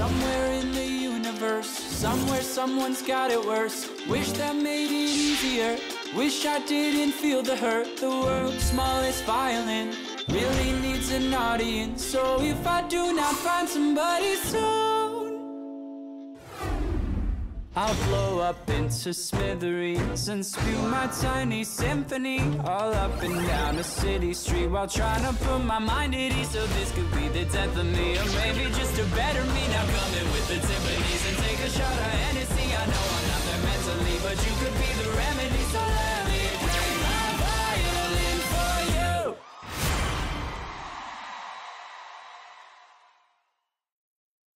Somewhere in the universe, somewhere someone's got it worse. Wish that made it easier. Wish I didn't feel the hurt. The world's smallest violin really needs an audience. So if I do not find somebody soon, I'll blow up into smithereens and spew my tiny symphony all up and down a city street while trying to put my mind at ease. So this could be the death of me, or maybe just a better me.